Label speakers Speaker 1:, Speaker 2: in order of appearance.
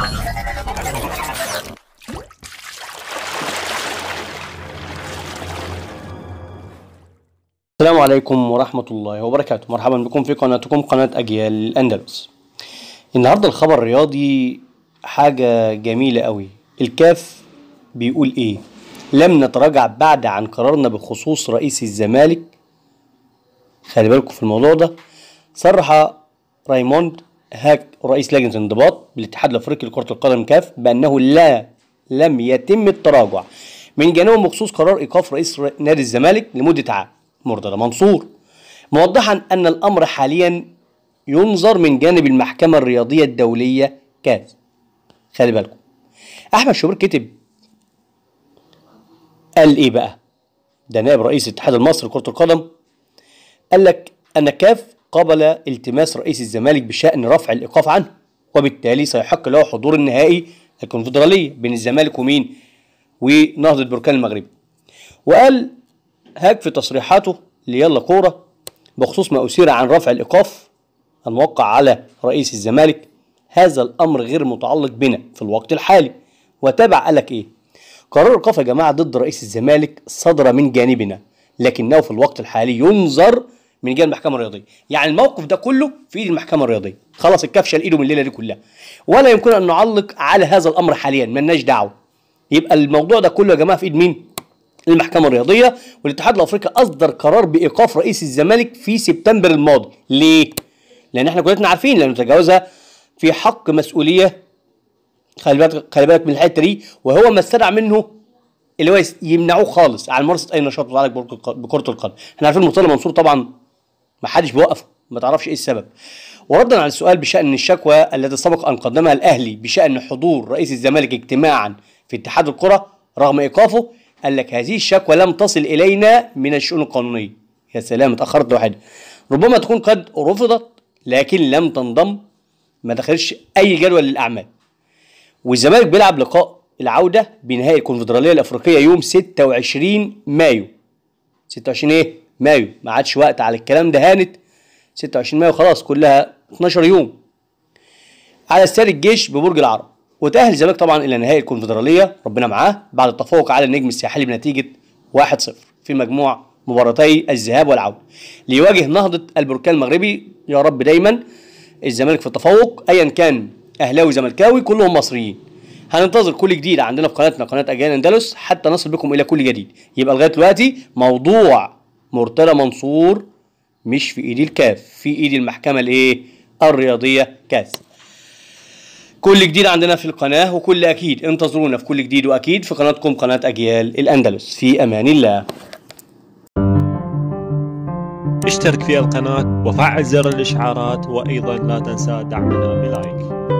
Speaker 1: السلام عليكم ورحمة الله وبركاته. مرحبا بكم في قناتكم قناة أجيال الأندلس. النهاردة الخبر الرياضي حاجة جميلة قوي. الكاف بيقول إيه؟ لم نتراجع بعد عن قرارنا بخصوص رئيس الزمالك. خلي بالكم في الموضوع ده. صرح رايموند هاك رئيس لجنة الانضباط بالاتحاد الأفريقي لكرة القدم كاف بأنه لا لم يتم التراجع. من جانبهم بخصوص قرار إيقاف رئيس نادي الزمالك لمدة عام. مرتضى منصور. موضحا أن الأمر حاليا ينظر من جانب المحكمة الرياضية الدولية كاف. خلي بالكم. أحمد شوبير كتب قال إيه بقى؟ ده نائب رئيس الاتحاد المصري لكرة القدم. قال لك أن كاف قبل التماس رئيس الزمالك بشأن رفع الإيقاف عنه وبالتالي سيحق له حضور النهائي الكونفدرالية بين الزمالك ومين؟ ونهضة بركان المغربي وقال هاك في تصريحاته ليلا كورة بخصوص ما أثير عن رفع الإيقاف الموقع على رئيس الزمالك هذا الأمر غير متعلق بنا في الوقت الحالي. وتابع قال لك إيه؟ قرار الإيقاف يا جماعة ضد رئيس الزمالك صدر من جانبنا لكنه في الوقت الحالي ينظر من جانب المحكمة الرياضية. يعني الموقف ده كله في إيد المحكمة الرياضية. خلاص الكاف شال إيده من الليلة دي كلها. ولا يمكن أن نعلق على هذا الأمر حاليا ملناش دعوة. يبقى الموضوع ده كله يا جماعة في إيد مين؟ المحكمة الرياضية. والاتحاد الأفريقي أصدر قرار بإيقاف رئيس الزمالك في سبتمبر الماضي. ليه؟ لأن إحنا كلنا عارفين لأنه تجاوزها في حق مسؤولية خلي بالك خلي بالك من الحتة دي. وهو ما استدعى منه اللي هو يمنعوه خالص. عن ممارسة أي نشاط متعلق بكرة القدم. إحنا عارفين مرتضى منصور طبعا ما حدش بيوقفه ما تعرفش إيه السبب. وردا على السؤال بشأن الشكوى التي سبق أن قدمها الأهلي بشأن حضور رئيس الزمالك اجتماعا في اتحاد الكرة رغم إيقافه قال لك هذه الشكوى لم تصل إلينا من الشؤون القانونية. يا سلام اتأخرت لوحدها ربما تكون قد رفضت لكن لم تنضم ما دخلش أي جدول للأعمال. والزمالك بيلعب لقاء العودة بنهائي الكونفدرالية الأفريقية يوم 26 مايو. 26 إيه؟ مايو ما عادش وقت على الكلام ده. هانت 26 مايو خلاص كلها 12 يوم. على استاد الجيش ببرج العرب. وتأهل الزمالك طبعا إلى نهائي الكونفدرالية. ربنا معاه. بعد التفوق على النجم الساحلي بنتيجة 1-0 في مجموع مباراتي الذهاب والعودة. ليواجه نهضة البركان المغربي يا رب دايما الزمالك في التفوق. أيا كان أهلاوي زملكاوي كلهم مصريين. هننتظر كل جديد عندنا في قناتنا قناة أجيال أندلس. حتى نصل بكم إلى كل جديد. يبقى لغاية دلوقتي موضوع مرتضى منصور مش في إيد الكاف في إيد المحكمة الإيه؟ الرياضية كاس. كل جديد عندنا في القناة وكل أكيد انتظرونا في كل جديد وأكيد في قناتكم قناة أجيال الأندلس. في أمان الله.
Speaker 2: اشترك في القناة وفعل زر الإشعارات وأيضا لا تنسى دعمنا بلايك.